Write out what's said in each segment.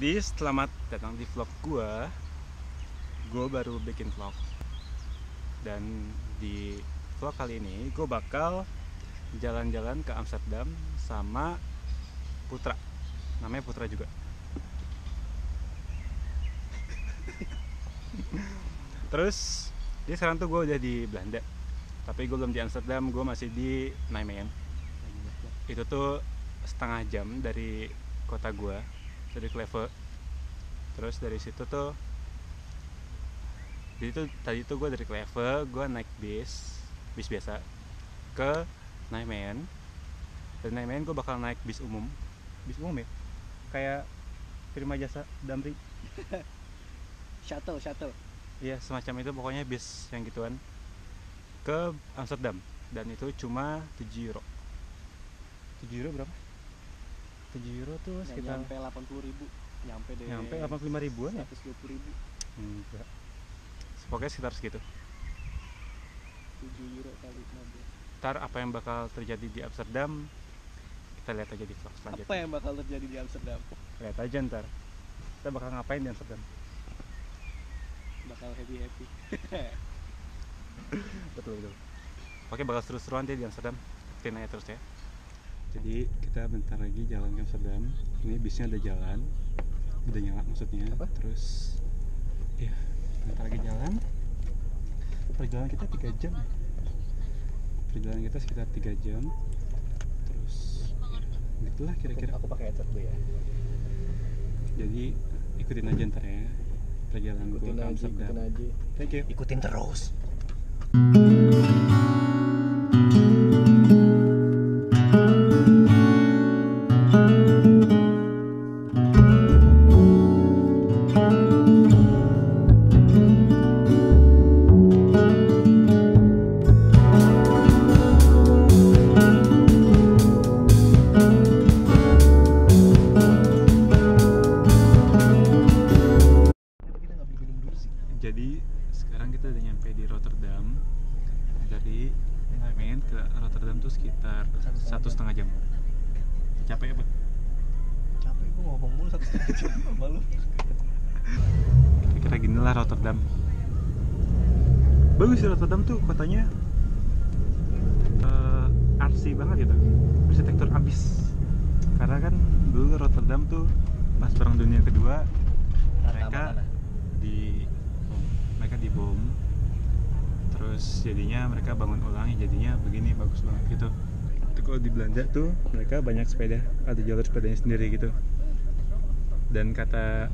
Jadi selamat datang di vlog gua. Gue baru bikin vlog. Dan di vlog kali ini gue bakal jalan-jalan ke Amsterdam sama Putra. Namanya Putra juga. Terus dia sekarang tuh gue udah di Belanda. Tapi gue belum di Amsterdam, gue masih di Nijmegen. Itu tuh setengah jam dari kota gue dari Kleve terus dari situ tuh jadi tuh tadi tuh gue dari Kleve gue naik bis bis biasa ke Nijmegen dan Nijmegen gue bakal naik bis umum. Bis umum ya? Kayak Prima Jasa Damri. Shuttle shuttle. Iya semacam itu pokoknya bis yang gituan. Ke Amsterdam. Dan itu cuma 7 euro. 7 euro berapa? 7 euro tuh Nggak sekitar nyampe 80 ribu nyampe deh nyampe 85 ribuan ya? 120 ribu. Enggak. Pokoknya sekitar segitu. 7 euro kali 15 ntar apa yang bakal terjadi di Amsterdam kita lihat aja di vlog apa selanjutnya yang bakal terjadi di Amsterdam? Lihat aja ntar. Kita bakal ngapain di Amsterdam? Bakal happy happy. Betul betul. Oke bakal seru-seruan deh di Amsterdam. Ikutin aja terus ya jadi kita bentar lagi jalan ke Amsterdam. Ini bisnya udah jalan. Udah nyala maksudnya. Apa? terus ya bentar lagi jalan. Perjalanan kita tiga jam. Perjalanan kita sekitar tiga jam. Terus ya, gitulah kira-kira. Aku pakai headset dulu ya. Jadi ikutin aja ntar ya perjalanan ikutin ke Amsterdam ikutin aja. Thank you. Ikutin terus. Kenapa Satu setengah jam. capek ya bud capek gue ngomong mulu satu setengah jam. Sama lu kira-kira gini lah Rotterdam. Bagus sih Rotterdam tuh kotanya eh artsy banget gitu. Arsitektur abis. Karena kan dulu Rotterdam tuh pas perang dunia kedua mereka Mana? di mereka dibom terus jadinya mereka bangun ulang jadinya begini bagus banget gitu. itu kalau di Belanda tuh mereka banyak sepeda ada jalur sepedanya sendiri gitu. Dan kata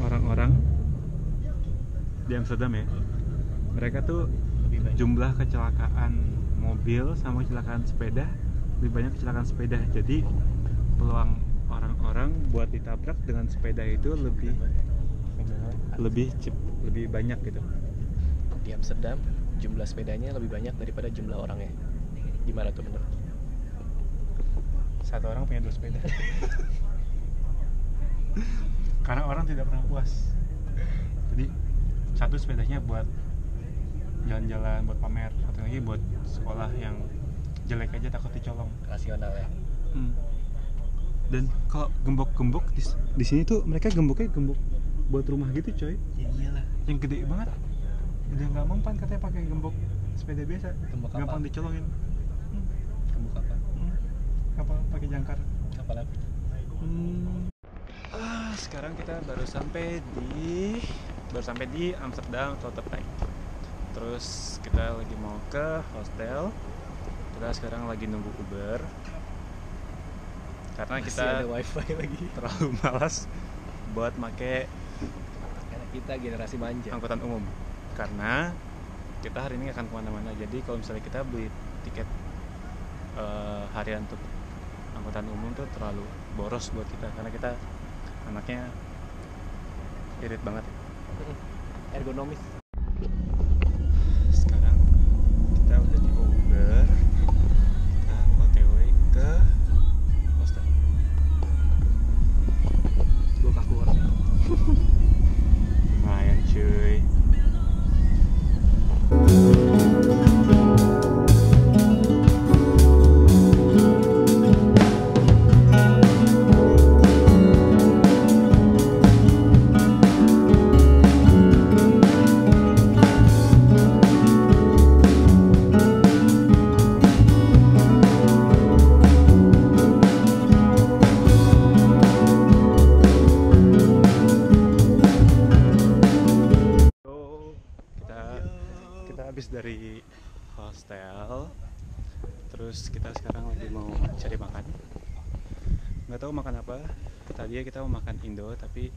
orang-orang di Amsterdam ya mereka tuh lebih banyak. jumlah kecelakaan mobil sama kecelakaan sepeda lebih banyak kecelakaan sepeda. Jadi peluang orang-orang buat ditabrak dengan sepeda itu lebih lebih cep, lebih banyak gitu. Di Amsterdam jumlah sepedanya lebih banyak daripada jumlah orangnya gimana tuh menurut satu orang punya dua sepeda. Karena orang tidak pernah puas. Jadi satu sepedanya buat jalan-jalan buat pamer. Satu lagi buat sekolah yang jelek aja takut dicolong. Rasional ya? Hmm. Dan kalau gembok-gembok di, di sini tuh mereka gemboknya gembok buat rumah gitu coy, ya iyalah. Yang gede banget. Udah nggak mempan katanya pakai gembok sepeda biasa, Gembok apa? gampang dicolongin. Kamu kapan Hmm. Kapal pakai jangkar. kapan lagi Hmm. Ah, sekarang kita baru sampai di baru sampai di Amsterdam Rotterdam. Terus kita lagi mau ke hostel. Kita sekarang lagi nunggu Uber. Karena Masih kita ada wifi lagi terlalu malas buat make karena kita generasi manja angkutan umum karena kita hari ini akan ke mana-mana jadi kalau misalnya kita beli tiket eh, harian untuk angkutan umum tuh terlalu boros buat kita karena kita anaknya irit banget. Ergonomis dari hostel terus kita sekarang lagi mau cari makan nggak tahu makan apa tadi kita mau makan Indo tapi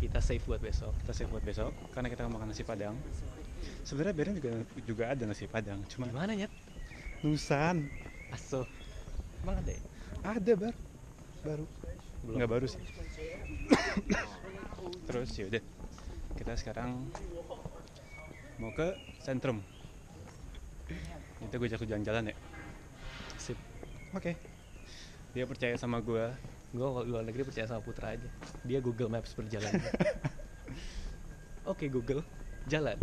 Kita save buat besok. kita save buat besok karena kita mau makan nasi padang sebenarnya Beren juga juga ada nasi padang cuma Gimana nyet? Nusan Aso. Emang ada ya? ada bar baru Belum. nggak baru sih terus yaudah kita sekarang mau ke sentrum itu gue jago jalan-jalan ya Sip. oke dia percaya sama gue Gue kalau luar negeri percaya sama Putra aja. Dia Google Maps berjalan. Oke Google, jalan.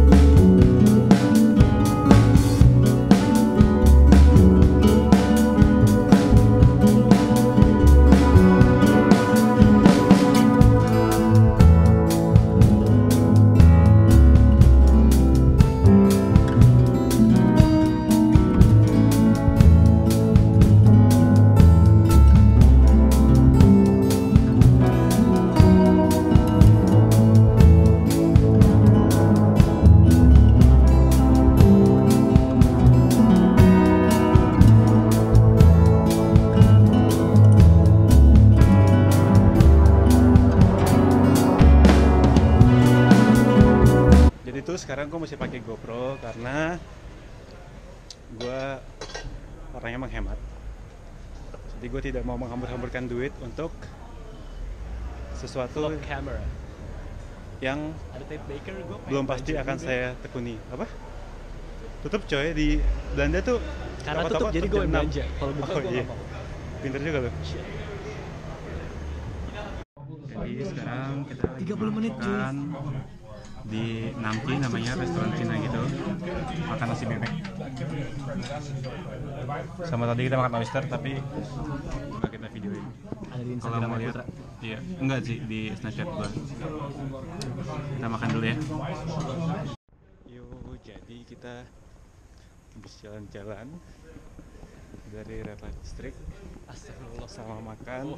Sekarang gue masih pakai GoPro karena gue orangnya menghemat jadi gue tidak mau menghambur-hamburkan duit untuk sesuatu Vlog camera. yang baker belum pasti akan saya tekuni apa tutup coy di Belanda tuh Karena toko-toko tutup jadi gue belanja. Kalau buka oh, gue iya. mau. pinter juga lo Shit. jadi sekarang kita 30 menit, cuy. Di Namki namanya restoran Cina gitu. Makan nasi bebek. Sama tadi kita makan oyster tapi nggak kita videoin. Ada di kalau Instagram mau lihat iya. Enggak sih di snapchat gua. Kita makan dulu ya. Yuk jadi kita habis jalan-jalan dari Red Light District. Astagfirullah. sama makan.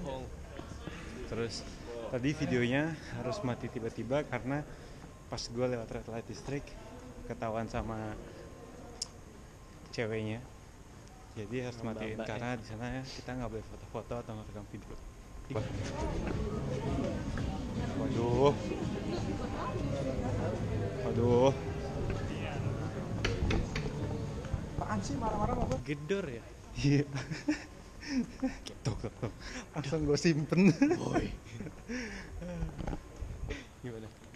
Terus tadi videonya harus mati tiba-tiba karena pas gue lewat red light district ketahuan sama ceweknya. Jadi harus Sama matiin mbak-mbak karena di sana kita nggak boleh foto-foto atau ngerekam video. Waduh. Waduh. Apaan sih? Marah-marah apa Gedor ya. iya. Tuh. langsung gue simpen. Boy.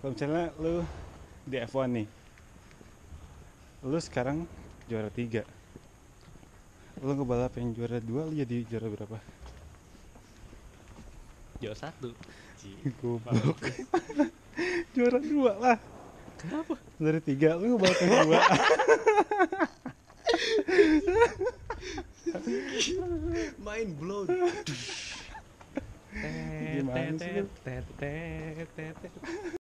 Kalau misalnya lu di F1 nih lu sekarang juara tiga lu ngebalap yang juara dua lu jadi juara berapa? Juara satu. goblok juara dua lah Kenapa? dari tiga lu ngebalap yang dua Main blown. Gimana sih